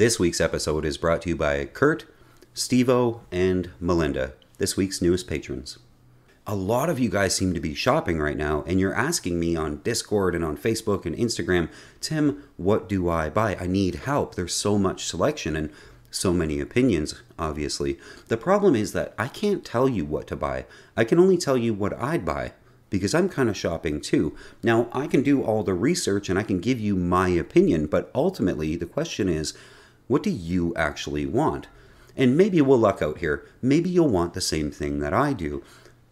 This week's episode is brought to you by Kurt, Stevo, and Melinda, this week's newest patrons. A lot of you guys seem to be shopping right now, and you're asking me on Discord and on Facebook and Instagram, Tim, what do I buy? I need help. There's so much selection and so many opinions, obviously. The problem is that I can't tell you what to buy. I can only tell you what I'd buy because I'm kind of shopping too. Now, I can do all the research and I can give you my opinion, but ultimately the question is, what do you actually want? And maybe we'll luck out here. Maybe you'll want the same thing that I do.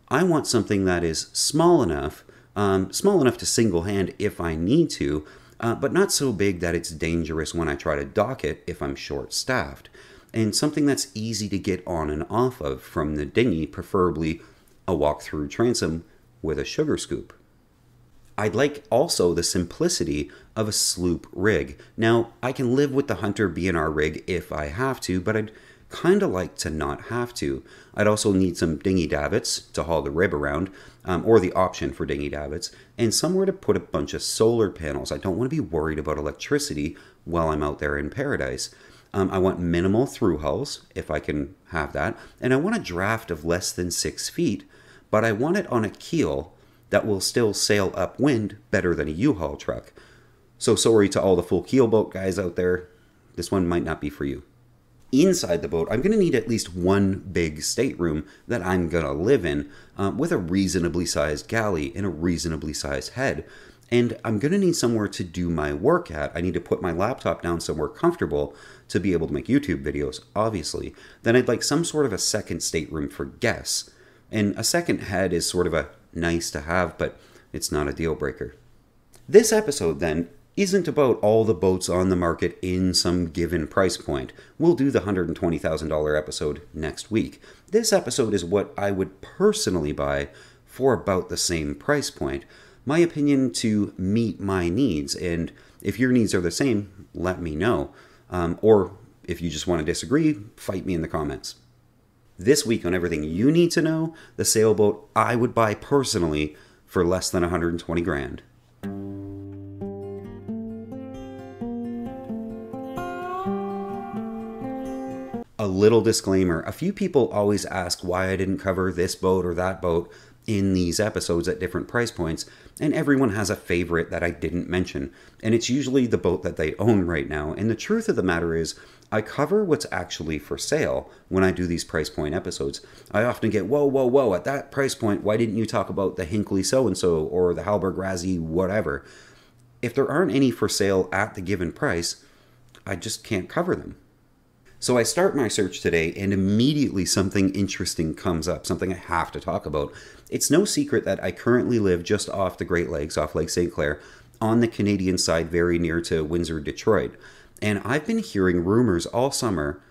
I want something that is small enough, um, small enough to single hand if I need to, uh, but not so big that it's dangerous when I try to dock it if I'm short staffed. And something that's easy to get on and off of from the dinghy, preferably a walk through transom with a sugar scoop. I'd like also the simplicity of a sloop rig. Now, I can live with the Hunter B&R rig if I have to, but I'd kind of like to not have to. I'd also need some dinghy davits to haul the rib around, um, or the option for dinghy davits, and somewhere to put a bunch of solar panels. I don't want to be worried about electricity while I'm out there in paradise. Um, I want minimal through hulls, if I can have that, and I want a draft of less than six feet but I want it on a keel that will still sail upwind better than a U-Haul truck. So sorry to all the full keel boat guys out there, this one might not be for you. Inside the boat, I'm going to need at least one big stateroom that I'm going to live in uh, with a reasonably sized galley and a reasonably sized head. And I'm going to need somewhere to do my work at. I need to put my laptop down somewhere comfortable to be able to make YouTube videos, obviously. Then I'd like some sort of a second stateroom for guests. And a second head is sort of a nice to have, but it's not a deal breaker. This episode, then, isn't about all the boats on the market in some given price point. We'll do the $120,000 episode next week. This episode is what I would personally buy for about the same price point. My opinion to meet my needs, and if your needs are the same, let me know. Um, or if you just want to disagree, fight me in the comments. This week on everything you need to know, the sailboat I would buy personally for less than 120 grand. A little disclaimer a few people always ask why I didn't cover this boat or that boat in these episodes at different price points, and everyone has a favorite that I didn't mention, and it's usually the boat that they own right now. And the truth of the matter is, I cover what's actually for sale when I do these price point episodes. I often get, whoa, whoa, whoa, at that price point, why didn't you talk about the Hinckley so and so or the Hallberg-Rassy, whatever? If there aren't any for sale at the given price, I just can't cover them. So I start my search today, and immediately something interesting comes up, something I have to talk about. It's no secret that I currently live just off the Great Lakes, off Lake St. Clair, on the Canadian side, very near to Windsor, Detroit. And I've been hearing rumors all summer,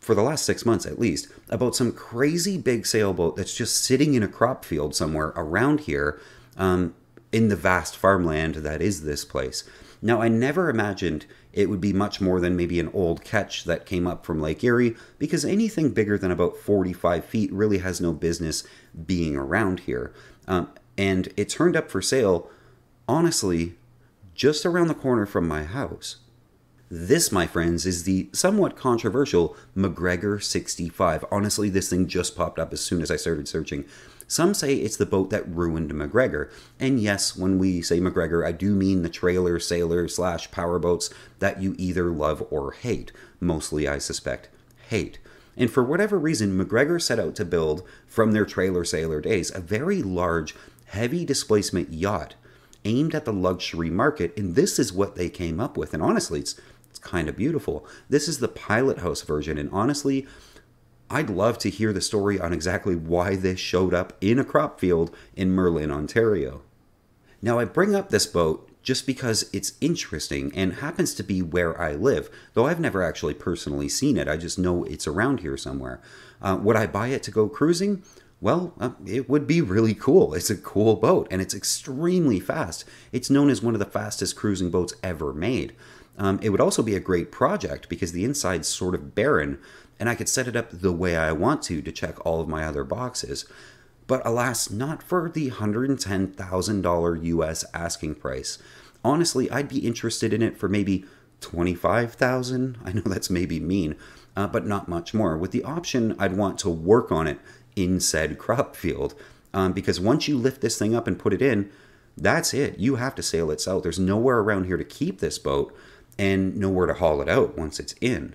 for the last six months at least, about some crazy big sailboat that's just sitting in a crop field somewhere around here um, in the vast farmland that is this place. Now, I never imagined it would be much more than maybe an old ketch that came up from Lake Erie, because anything bigger than about 45 feet really has no business being around here. Um, and it turned up for sale, honestly, just around the corner from my house. This, my friends, is the somewhat controversial MacGregor 65. Honestly, this thing just popped up as soon as I started searching. Some say it's the boat that ruined MacGregor. And yes, when we say MacGregor, I do mean the trailer, sailor, slash powerboats that you either love or hate. Mostly, I suspect, hate. And for whatever reason, MacGregor set out to build, from their trailer sailor days, a very large, heavy displacement yacht aimed at the luxury market. And this is what they came up with. And honestly, it's it's kind of beautiful. This is the Pilot House version, and honestly, I'd love to hear the story on exactly why this showed up in a crop field in Merlin, Ontario. Now, I bring up this boat just because it's interesting and happens to be where I live, though I've never actually personally seen it. I just know it's around here somewhere. Uh, would I buy it to go cruising? Well, uh, it would be really cool. It's a cool boat and it's extremely fast. It's known as one of the fastest cruising boats ever made. Um, it would also be a great project because the inside's sort of barren, and I could set it up the way I want to to check all of my other boxes. But alas, not for the $110,000 US asking price. Honestly, I'd be interested in it for maybe 25,000. I know that's maybe mean, uh, but not much more. With the option, I'd want to work on it in said crop field. Um, because once you lift this thing up and put it in, that's it. You have to sail it south. There's nowhere around here to keep this boat and nowhere to haul it out once it's in.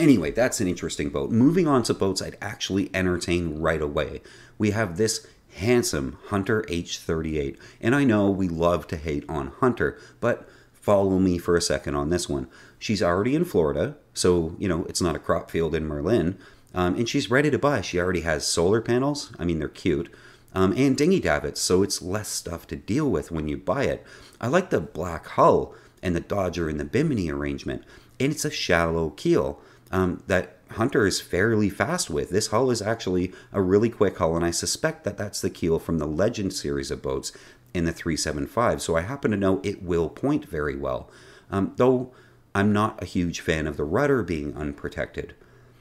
Anyway, that's an interesting boat. Moving on to boats I'd actually entertain right away. We have this handsome Hunter H38. And I know we love to hate on Hunter, but follow me for a second on this one. She's already in Florida, so, you know, it's not a crop field in Merlin. Um, and she's ready to buy. She already has solar panels. I mean, they're cute. Um, and dinghy davits, so it's less stuff to deal with when you buy it. I like the black hull and the Dodger and the Bimini arrangement, and it's a shallow keel um, that Hunter is fairly fast with. This hull is actually a really quick hull, and I suspect that that's the keel from the Legend series of boats in the 375, so I happen to know it will point very well. Um, though I'm not a huge fan of the rudder being unprotected.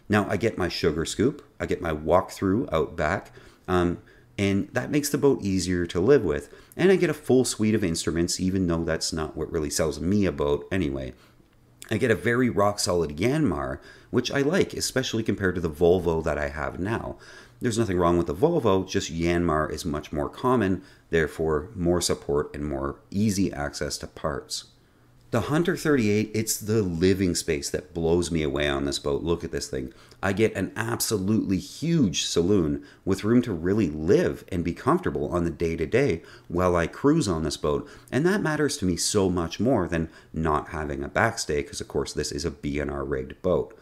Now, I get my sugar scoop, I get my walk-through out back, um, and that makes the boat easier to live with. And I get a full suite of instruments, even though that's not what really sells me a boat anyway. I get a very rock solid Yanmar, which I like, especially compared to the Volvo that I have now. There's nothing wrong with the Volvo, just Yanmar is much more common, therefore more support and more easy access to parts. The Hunter 38, it's the living space that blows me away on this boat. Look at this thing. I get an absolutely huge saloon with room to really live and be comfortable on the day to day while I cruise on this boat. And that matters to me so much more than not having a backstay, because of course this is a B&R rigged boat.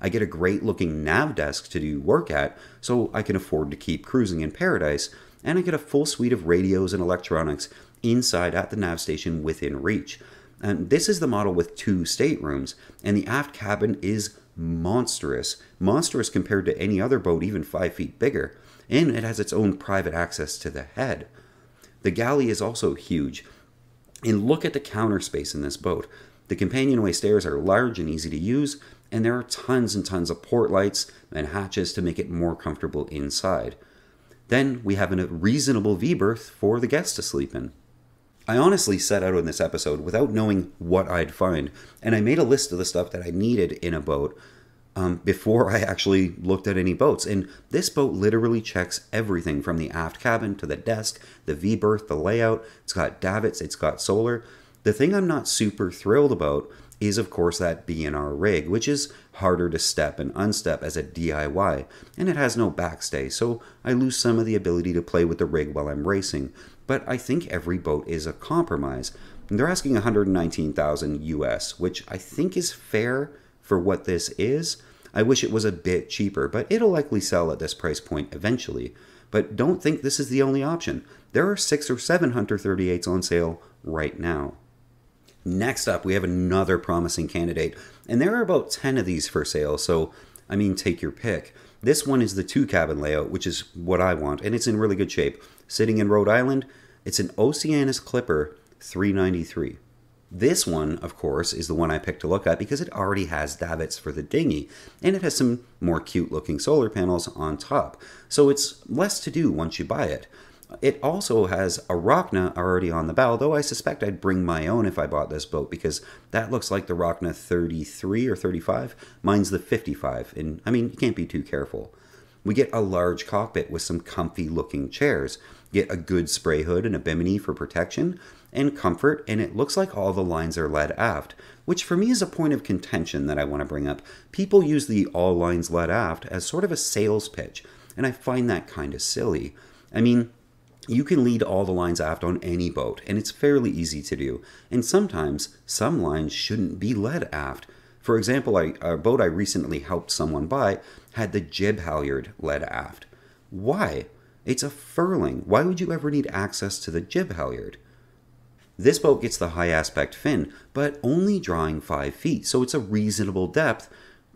I get a great looking nav desk to do work at, so I can afford to keep cruising in paradise, and I get a full suite of radios and electronics inside at the nav station within reach. And this is the model with two staterooms, and the aft cabin is monstrous. Monstrous compared to any other boat, even five feet bigger. And it has its own private access to the head. The galley is also huge. And look at the counter space in this boat. The companionway stairs are large and easy to use, and there are tons and tons of port lights and hatches to make it more comfortable inside. Then we have a reasonable V berth for the guests to sleep in. I honestly set out on this episode without knowing what I'd find, and I made a list of the stuff that I needed in a boat um, before I actually looked at any boats. And this boat literally checks everything from the aft cabin to the desk, the V berth, the layout. It's got davits, it's got solar. The thing I'm not super thrilled about is of course that B&R rig, which is harder to step and unstep as a DIY, and it has no backstay, so I lose some of the ability to play with the rig while I'm racing but I think every boat is a compromise. And they're asking 119,000 US, which I think is fair for what this is. I wish it was a bit cheaper, but it'll likely sell at this price point eventually. But don't think this is the only option. There are six or seven Hunter 38s on sale right now. Next up, we have another promising candidate, and there are about 10 of these for sale, so I mean, take your pick. This one is the two cabin layout, which is what I want, and it's in really good shape. Sitting in Rhode Island, it's an Oceanis Clipper 393. This one, of course, is the one I picked to look at because it already has davits for the dinghy, and it has some more cute looking solar panels on top, so it's less to do once you buy it. It also has a Rockna already on the bow, though I suspect I'd bring my own if I bought this boat because that looks like the Rockna 33 or 35. Mine's the 55, and I mean, you can't be too careful. We get a large cockpit with some comfy looking chairs, get a good spray hood and a bimini for protection, and comfort, and it looks like all the lines are led aft, which for me is a point of contention that I want to bring up. People use the all lines led aft as sort of a sales pitch, and I find that kind of silly. I mean, you can lead all the lines aft on any boat, and it's fairly easy to do. And sometimes some lines shouldn't be led aft. For example, I, a boat I recently helped someone buy had the jib halyard led aft. Why? It's a furling. Why would you ever need access to the jib halyard? This boat gets the high aspect fin, but only drawing 5 feet, so it's a reasonable depth,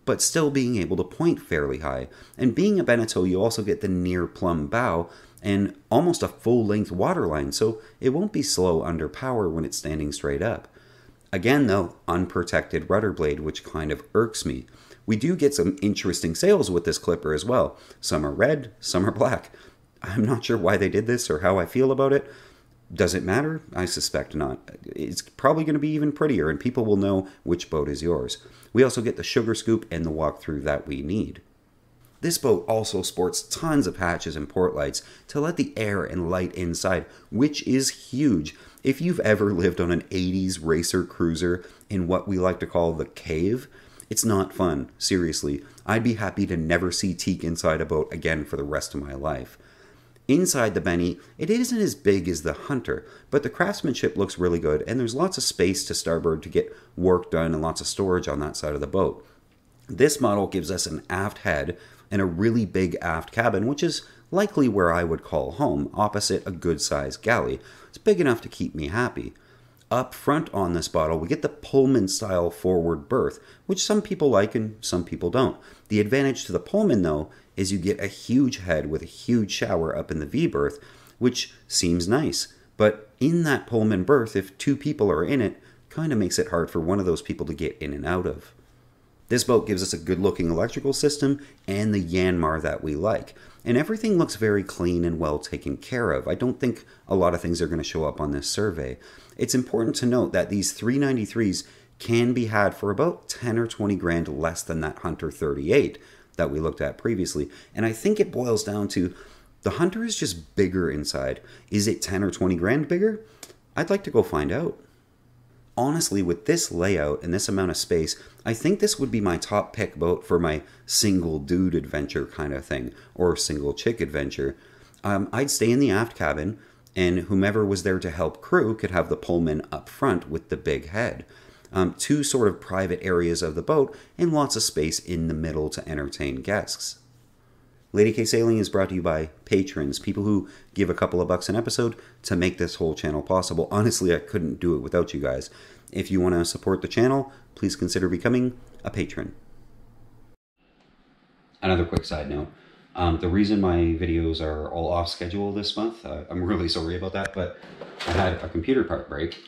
but still being able to point fairly high. And being a Beneteau, you also get the near plumb bow, and almost a full length waterline, so it won't be slow under power when it's standing straight up. Again, though, unprotected rudder blade, which kind of irks me. We do get some interesting sails with this clipper as well. Some are red, some are black. I'm not sure why they did this or how I feel about it. Does it matter? I suspect not. It's probably going to be even prettier, and people will know which boat is yours. We also get the sugar scoop and the walkthrough that we need. This boat also sports tons of hatches and port lights to let the air and light inside, which is huge. If you've ever lived on an 80s racer cruiser in what we like to call the cave, it's not fun, seriously. I'd be happy to never see teak inside a boat again for the rest of my life. Inside the Benny, it isn't as big as the Hunter, but the craftsmanship looks really good, and there's lots of space to starboard to get work done and lots of storage on that side of the boat. This model gives us an aft head and a really big aft cabin, which is likely where I would call home, opposite a good sized galley. It's big enough to keep me happy. Up front on this bottle, we get the Pullman style forward berth, which some people like and some people don't. The advantage to the Pullman, though, is you get a huge head with a huge shower up in the V berth, which seems nice. But in that Pullman berth, if two people are in it, kind of makes it hard for one of those people to get in and out of. This boat gives us a good looking electrical system and the Yanmar that we like. And everything looks very clean and well taken care of. I don't think a lot of things are going to show up on this survey. It's important to note that these 393s can be had for about 10 or 20 grand less than that Hunter 38 that we looked at previously. And I think it boils down to the Hunter is just bigger inside. Is it 10 or 20 grand bigger? I'd like to go find out. Honestly, with this layout and this amount of space, I think this would be my top pick boat for my single dude adventure kind of thing, or single chick adventure. Um, I'd stay in the aft cabin, and whomever was there to help crew could have the Pullman up front with the big head um, two sort of private areas of the boat, and lots of space in the middle to entertain guests. Lady K Sailing is brought to you by patrons, people who give a couple of bucks an episode to make this whole channel possible. Honestly, I couldn't do it without you guys. If you want to support the channel, please consider becoming a patron. Another quick side note. Um, the reason my videos are all off schedule this month, uh, I'm really sorry about that, but I had a computer part break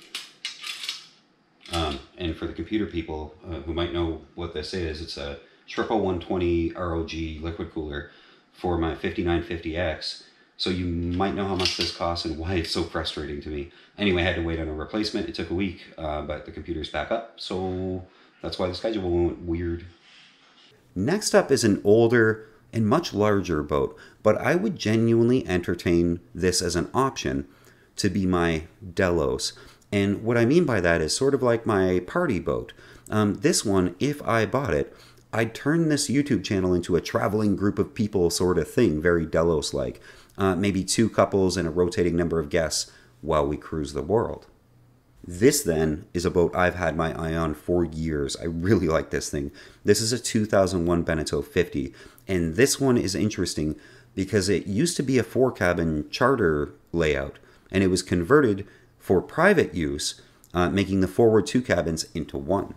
um, and for the computer people uh, who might know what this is, it's a triple 120 ROG liquid cooler for my 5950X. So you might know how much this costs and why it's so frustrating to me. Anyway, I had to wait on a replacement. It took a week, uh, but the computer's back up. So that's why the schedule went weird. Next up is an older and much larger boat, but I would genuinely entertain this as an option to be my Delos. And what I mean by that is sort of like my party boat. Um, this one, if I bought it, I'd turn this YouTube channel into a traveling group of people sort of thing, very Delos like. Uh, maybe two couples and a rotating number of guests while we cruise the world. This then is a boat I've had my eye on for years. I really like this thing. This is a 2001 Beneteau 50, and this one is interesting because it used to be a four cabin charter layout, and it was converted for private use, uh, making the forward two cabins into one.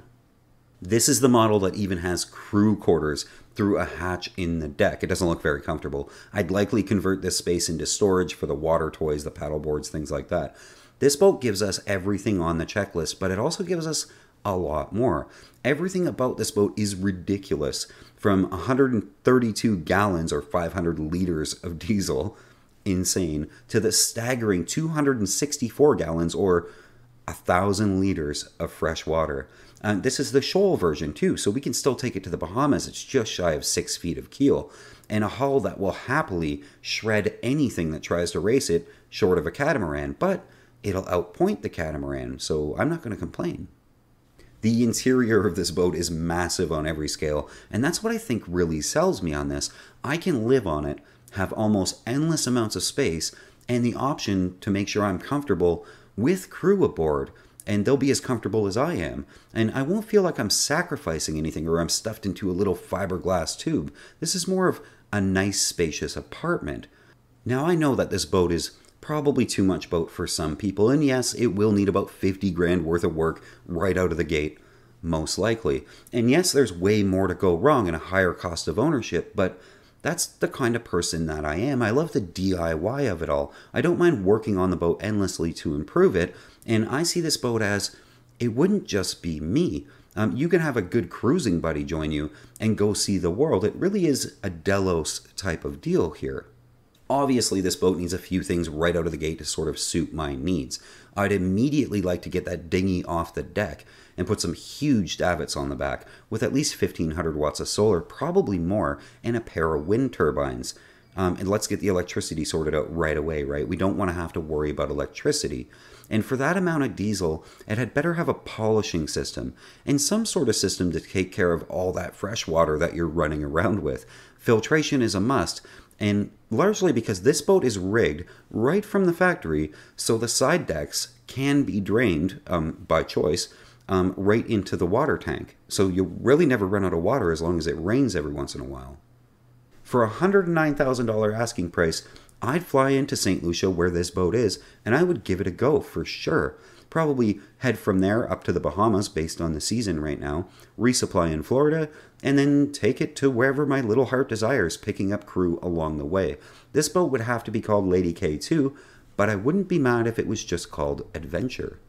This is the model that even has crew quarters through a hatch in the deck. It doesn't look very comfortable. I'd likely convert this space into storage for the water toys, the paddle boards, things like that. This boat gives us everything on the checklist, but it also gives us a lot more. Everything about this boat is ridiculous from 132 gallons or 500 liters of diesel insane to the staggering 264 gallons or a thousand liters of fresh water. And this is the shoal version too, so we can still take it to the Bahamas. It's just shy of six feet of keel, and a hull that will happily shred anything that tries to race it, short of a catamaran. But it'll outpoint the catamaran, so I'm not going to complain. The interior of this boat is massive on every scale, and that's what I think really sells me on this. I can live on it have almost endless amounts of space and the option to make sure I'm comfortable with crew aboard and they'll be as comfortable as I am. And I won't feel like I'm sacrificing anything or I'm stuffed into a little fiberglass tube. This is more of a nice, spacious apartment. Now, I know that this boat is probably too much boat for some people, and yes, it will need about 50 grand worth of work right out of the gate, most likely. And yes, there's way more to go wrong and a higher cost of ownership, but that's the kind of person that I am. I love the DIY of it all. I don't mind working on the boat endlessly to improve it, and I see this boat as it wouldn't just be me. Um, you can have a good cruising buddy join you and go see the world. It really is a Delos type of deal here. Obviously, this boat needs a few things right out of the gate to sort of suit my needs. I'd immediately like to get that dinghy off the deck and put some huge davits on the back with at least 1500 watts of solar, probably more, and a pair of wind turbines. Um, and let's get the electricity sorted out right away, right? We don't want to have to worry about electricity. And for that amount of diesel, it had better have a polishing system and some sort of system to take care of all that fresh water that you're running around with. Filtration is a must, and largely because this boat is rigged right from the factory so the side decks can be drained um, by choice um, right into the water tank. So you really never run out of water as long as it rains every once in a while. For a $109,000 asking price, I'd fly into St. Lucia where this boat is and I would give it a go for sure. Probably head from there up to the Bahamas based on the season right now, resupply in Florida, and then take it to wherever my little heart desires, picking up crew along the way. This boat would have to be called Lady K2, but I wouldn't be mad if it was just called Adventure.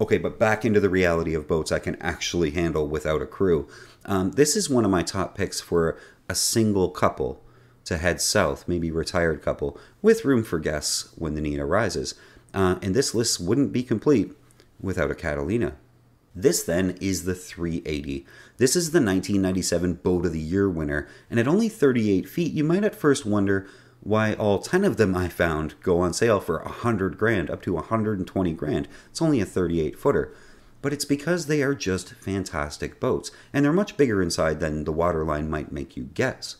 Okay, but back into the reality of boats I can actually handle without a crew. Um, this is one of my top picks for a single couple to head south, maybe retired couple, with room for guests when the need arises uh, and this list wouldn't be complete without a Catalina. This then is the 380. This is the 1997 Boat of the Year winner, and at only 38 feet, you might at first wonder why all 10 of them I found go on sale for 100 grand, up to 120 grand. It's only a 38 footer. But it's because they are just fantastic boats, and they're much bigger inside than the waterline might make you guess.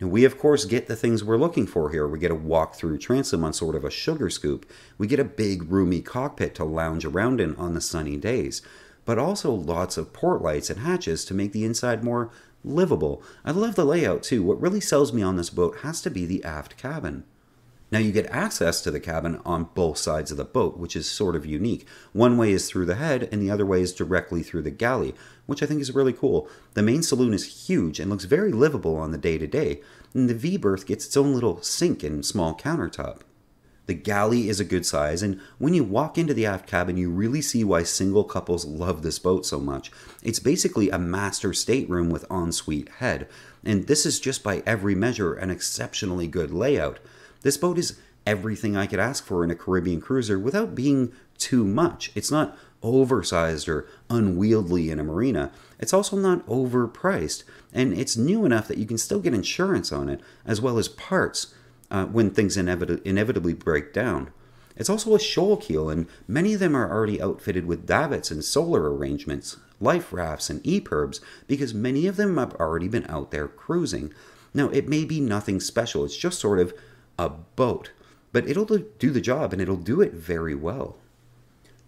And we, of course, get the things we're looking for here. We get a walk through transom on sort of a sugar scoop. We get a big, roomy cockpit to lounge around in on the sunny days, but also lots of port lights and hatches to make the inside more livable. I love the layout too. What really sells me on this boat has to be the aft cabin. Now you get access to the cabin on both sides of the boat, which is sort of unique. One way is through the head, and the other way is directly through the galley, which I think is really cool. The main saloon is huge and looks very livable on the day to day, and the V berth gets its own little sink and small countertop. The galley is a good size, and when you walk into the aft cabin, you really see why single couples love this boat so much. It's basically a master stateroom with ensuite head, and this is just by every measure an exceptionally good layout. This boat is everything I could ask for in a Caribbean cruiser without being too much. It's not oversized or unwieldy in a marina. It's also not overpriced, and it's new enough that you can still get insurance on it, as well as parts uh, when things inevit- inevitably break down. It's also a shoal keel, and many of them are already outfitted with davits and solar arrangements, life rafts, and EPIRBs, because many of them have already been out there cruising. Now, it may be nothing special, it's just sort of a boat, but it'll do the job and it'll do it very well.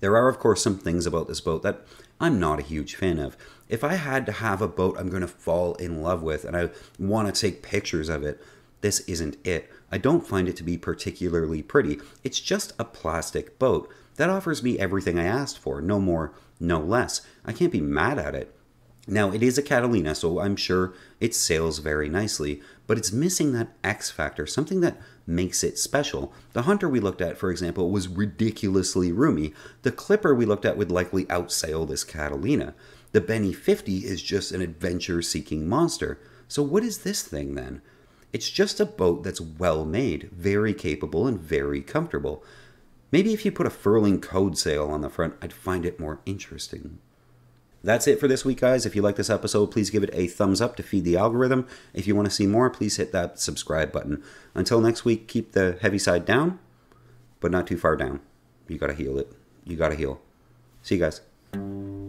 There are, of course, some things about this boat that I'm not a huge fan of. If I had to have a boat I'm going to fall in love with and I want to take pictures of it, this isn't it. I don't find it to be particularly pretty. It's just a plastic boat that offers me everything I asked for, no more, no less. I can't be mad at it. Now, it is a Catalina, so I'm sure it sails very nicely, but it's missing that X factor, something that makes it special. The Hunter we looked at, for example, was ridiculously roomy. The Clipper we looked at would likely outsail this Catalina. The Benny 50 is just an adventure seeking monster. So, what is this thing then? It's just a boat that's well made, very capable, and very comfortable. Maybe if you put a furling code sail on the front, I'd find it more interesting. That's it for this week, guys. If you like this episode, please give it a thumbs up to feed the algorithm. If you want to see more, please hit that subscribe button. Until next week, keep the heavy side down, but not too far down. You gotta heel it. You gotta heel. See you guys.